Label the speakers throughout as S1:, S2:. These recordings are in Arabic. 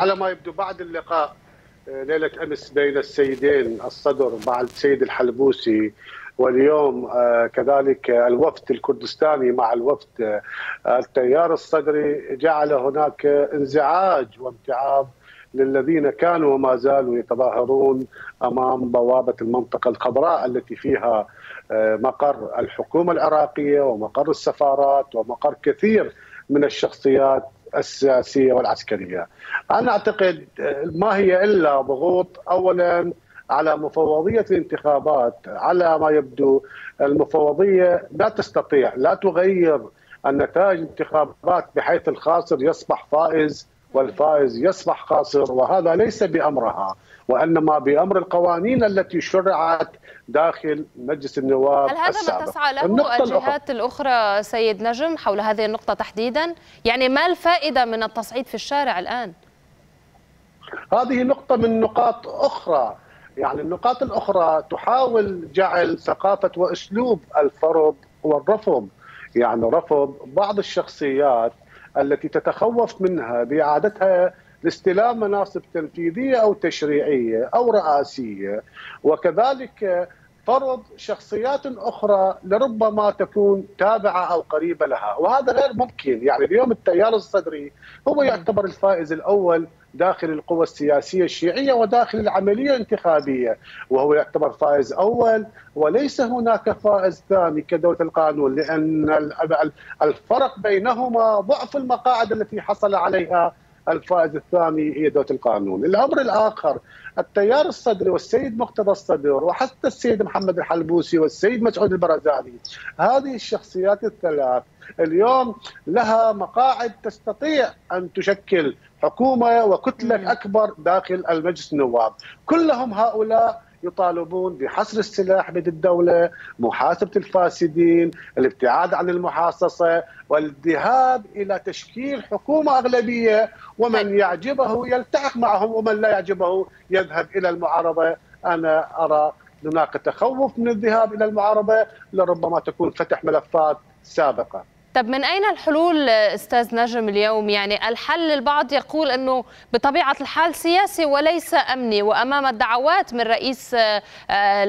S1: على ما يبدو بعد اللقاء ليلة أمس بين السيدين الصدر مع السيد الحلبوسي. واليوم كذلك الوفد الكردستاني مع الوفد التيار الصدري جعل هناك انزعاج وامتعاض للذين كانوا وما زالوا يتظاهرون أمام بوابة المنطقة الخضراء التي فيها مقر الحكومة العراقية ومقر السفارات ومقر كثير من الشخصيات السياسية والعسكرية. أنا أعتقد ما هي إلا ضغوط اولا على مفوضية الانتخابات على ما يبدو المفوضية لا تستطيع لا تغير النتائج الانتخابات بحيث الخاسر يصبح فائز والفائز يصبح خاسر وهذا ليس بأمرها وإنما بأمر القوانين التي شرعت داخل مجلس النواب
S2: هل هذا
S1: السابق.
S2: ما تسعى له
S1: النقطة
S2: الجهات الأخرى سيد نجم حول هذه النقطة تحديدا؟ يعني ما الفائدة من التصعيد في الشارع الآن؟
S1: هذه نقطة من نقاط أخرى. يعني النقاط الأخرى تحاول جعل ثقافة وأسلوب الفرض والرفض. يعني رفض بعض الشخصيات التي تتخوف منها بإعادتها لاستلام مناصب تنفيذية أو تشريعية أو رئاسية. وكذلك فرض شخصيات أخرى لربما تكون تابعة أو قريبة لها وهذا غير ممكن. يعني اليوم التيار الصدري هو يعتبر الفائز الأول داخل القوى السياسية الشيعية وداخل العملية الانتخابية وهو يعتبر فائز أول وليس هناك فائز ثاني كدولة القانون لأن الفرق بينهما ضعف المقاعد التي حصل عليها الفائز الثاني هي دوله القانون، الأمر الآخر التيار الصدري والسيد مقتدى الصدر وحتى السيد محمد الحلبوسي والسيد مسعود البرزاني هذه الشخصيات الثلاث اليوم لها مقاعد تستطيع أن تشكل حكومة وكتلة أكبر داخل المجلس النواب، كلهم هؤلاء يطالبون بحصر السلاح بيد الدولة محاسبة الفاسدين الابتعاد عن المحاصصة والذهاب إلى تشكيل حكومة أغلبية ومن يعجبه يلتحق معهم ومن لا يعجبه يذهب إلى المعارضة. أنا أرى هناك تخوف من الذهاب إلى المعارضة لربما تكون فتح ملفات سابقة.
S2: طب من أين الحلول أستاذ نجم اليوم؟ يعني الحل البعض يقول أنه بطبيعة الحال سياسي وليس أمني وأمام الدعوات من رئيس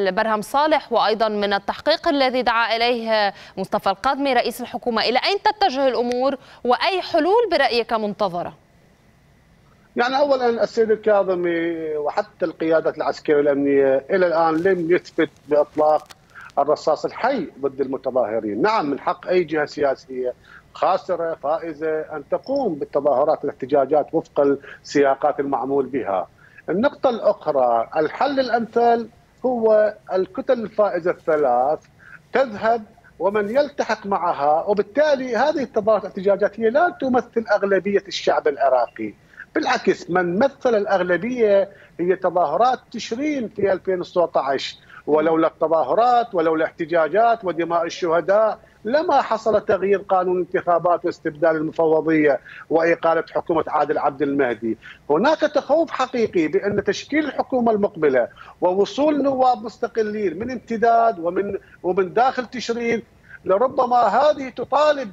S2: برهم صالح وأيضا من التحقيق الذي دعا إليه مصطفى القادمي رئيس الحكومة. إلى أين تتجه الأمور؟ وأي حلول برأيك منتظرة؟
S1: يعني اولا السيد الكاظمي وحتى القيادات العسكرية والأمنية إلى الآن لم يثبت بإطلاق الرصاص الحي ضد المتظاهرين. نعم من حق أي جهة سياسية خاسرة فائزة أن تقوم بالتظاهرات والاحتجاجات وفق السياقات المعمول بها. النقطة الأخرى الحل الأمثل هو الكتل الفائزة الثلاث تذهب ومن يلتحق معها وبالتالي هذه التظاهرات والاحتجاجات هي لا تمثل أغلبية الشعب العراقي. بالعكس من مثل الأغلبية هي تظاهرات تشرين في 2019 ولولا التظاهرات ولولا الاحتجاجات ودماء الشهداء لما حصل تغيير قانون الانتخابات واستبدال المفوضية وإقالة حكومة عادل عبد المهدي، هناك تخوف حقيقي بأن تشكيل الحكومة المقبلة ووصول نواب مستقلين من امتداد ومن ومن داخل تشرين لربما هذه تطالب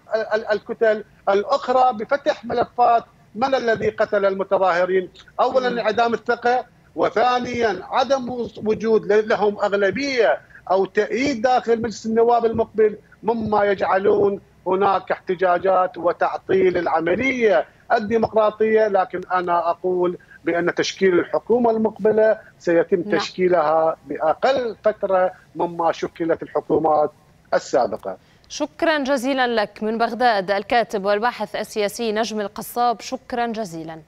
S1: الكتل الأخرى بفتح ملفات من الذي قتل المتظاهرين؟ اولا انعدام الثقة وثانيا عدم وجود لهم أغلبية أو تأييد داخل مجلس النواب المقبل مما يجعلون هناك احتجاجات وتعطيل العملية الديمقراطية لكن أنا أقول بأن تشكيل الحكومة المقبلة سيتم نعم. تشكيلها بأقل فترة مما شكلت الحكومات السابقة.
S2: شكرا جزيلا لك من بغداد الكاتب والباحث السياسي نجم القصاب شكرا جزيلا.